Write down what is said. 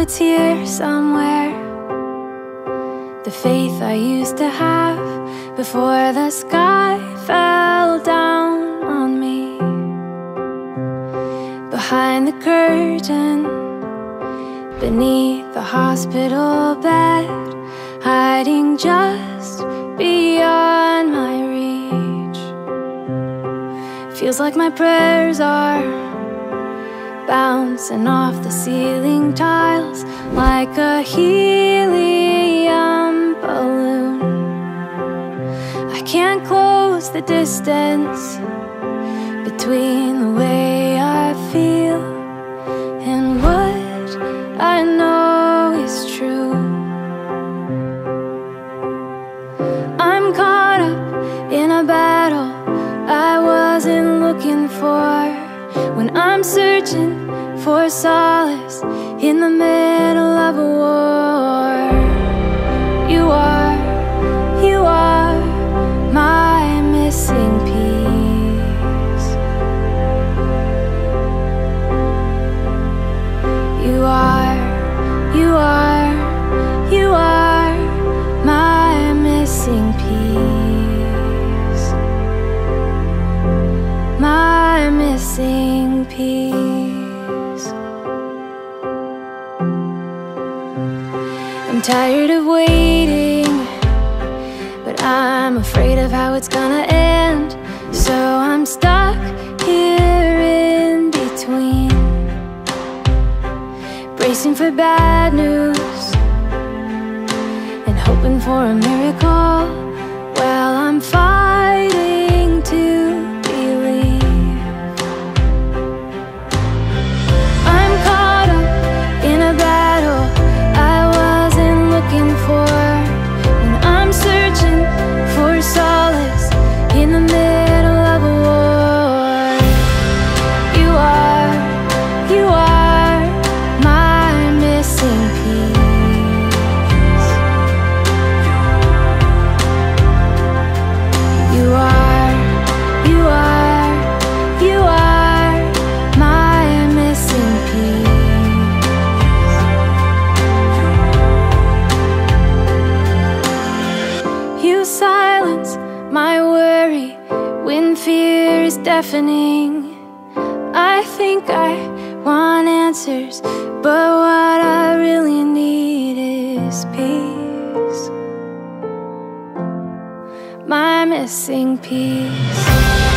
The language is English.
it's here somewhere. The faith I used to have before the sky fell down on me. Behind the curtain, beneath the hospital bed, hiding just beyond my reach. Feels like my prayers are bouncing off the ceiling tiles like a helium balloon. I can't close the distance between the way I feel and what I know is true. I'm caught up in a battle I wasn't looking for I'm searching for solace in the middle of a war. You are, you are my missing piece. You are, you are, piece. I'm tired of waiting, but I'm afraid of how it's gonna end. So I'm stuck here in between bracing for bad news and hoping for a miracle. Deafening. I think I want answers, but what I really need is peace. My missing piece.